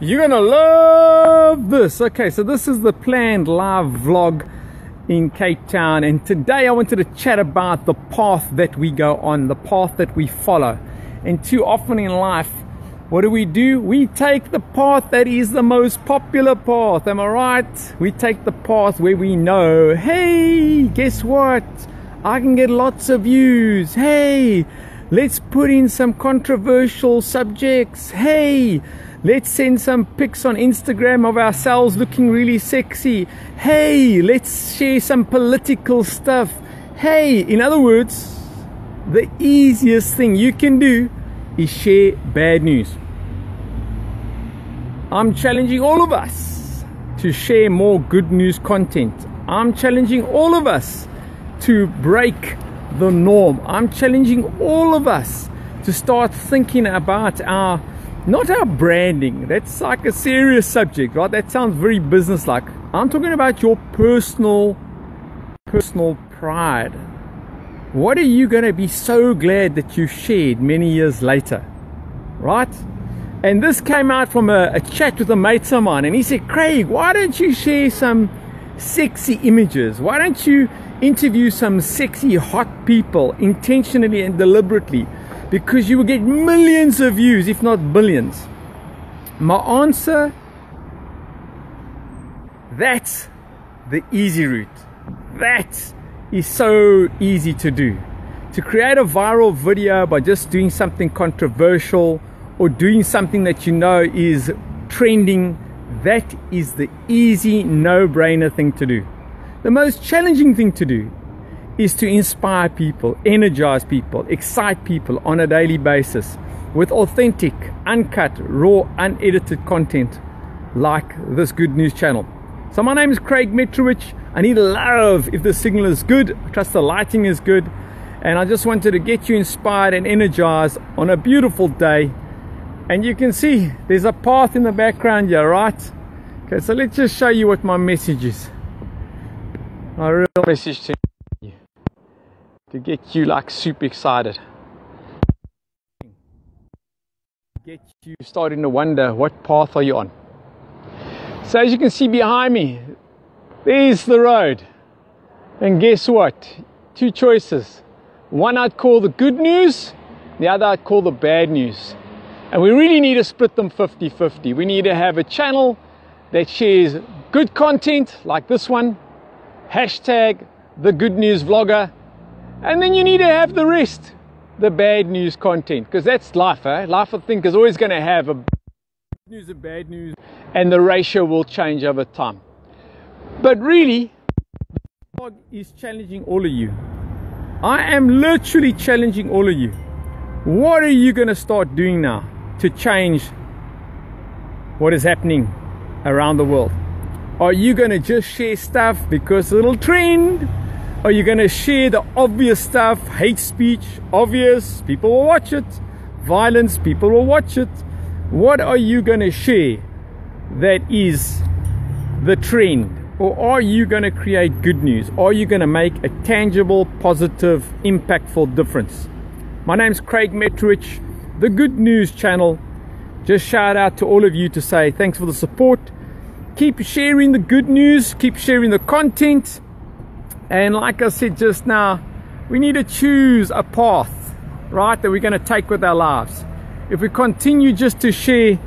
You're gonna love this. Okay, so this is the planned live vlog in Cape Town, and today I wanted to chat about the path that we go on, the path that we follow. And too often in life, what do we do? We take the path that is the most popular path. Am I right? We take the path where we know, hey, guess what? I can get lots of views. Hey, let's put in some controversial subjects. Hey, Let's send some pics on Instagram of ourselves looking really sexy. Hey, let's share some political stuff. Hey, in other words, the easiest thing you can do is share bad news. I'm challenging all of us to share more good news content. I'm challenging all of us to break the norm. I'm challenging all of us to start thinking about our not our branding. That's like a serious subject, right? That sounds very businesslike. I'm talking about your personal, personal pride. What are you going to be so glad that you shared many years later, right? And this came out from a, a chat with a mate of mine, and he said, Craig, why don't you share some sexy images? Why don't you interview some sexy, hot people intentionally and deliberately? because you will get millions of views, if not billions. My answer that's the easy route. That is so easy to do. To create a viral video by just doing something controversial or doing something that you know is trending, that is the easy, no brainer thing to do. The most challenging thing to do is to inspire people, energize people, excite people on a daily basis with authentic, uncut, raw, unedited content like this Good News channel. So my name is Craig Metrowich. I need love if the signal is good. I trust the lighting is good. And I just wanted to get you inspired and energized on a beautiful day. And you can see there's a path in the background here, right? Okay, so let's just show you what my message is. My real message to you to get you like super excited. Get you starting to wonder what path are you on. So as you can see behind me, there's the road. And guess what? Two choices. One I'd call the good news, the other I'd call the bad news. And we really need to split them 50 50. We need to have a channel that shares good content like this one, hashtag the good news vlogger, and then you need to have the rest, the bad news content, because that's life, eh? Life, I think, is always going to have a good news and bad news, and the ratio will change over time. But really, blog is challenging all of you. I am literally challenging all of you. What are you going to start doing now to change what is happening around the world? Are you going to just share stuff because it'll trend? Are you going to share the obvious stuff? Hate speech, obvious, people will watch it. Violence, people will watch it. What are you going to share that is the trend? Or are you going to create good news? Are you going to make a tangible, positive, impactful difference? My name's Craig Metrowich, the Good News Channel. Just shout out to all of you to say thanks for the support. Keep sharing the good news, keep sharing the content and like I said just now, we need to choose a path, right, that we're going to take with our lives. If we continue just to share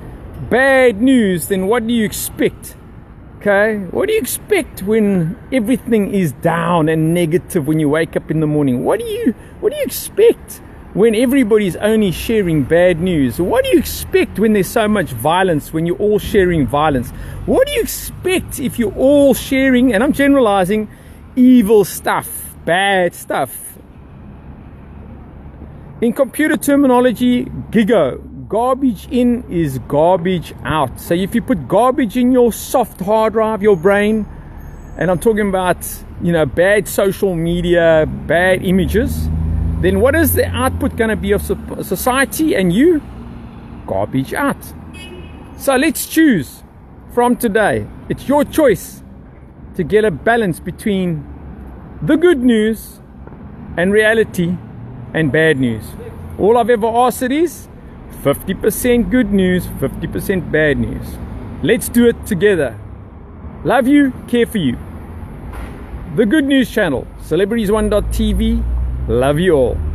bad news, then what do you expect? Okay, what do you expect when everything is down and negative when you wake up in the morning? What do you what do you expect when everybody's only sharing bad news? What do you expect when there's so much violence when you're all sharing violence? What do you expect if you're all sharing and I'm generalizing evil stuff, bad stuff. In computer terminology, GIGO, garbage in is garbage out. So if you put garbage in your soft hard drive, your brain, and I'm talking about, you know, bad social media, bad images, then what is the output going to be of society and you? Garbage out. So let's choose from today. It's your choice to get a balance between the good news and reality and bad news. All I've ever asked it is 50% good news, 50% bad news. Let's do it together. Love you, care for you. The Good News Channel, celebrities1.tv. Love you all.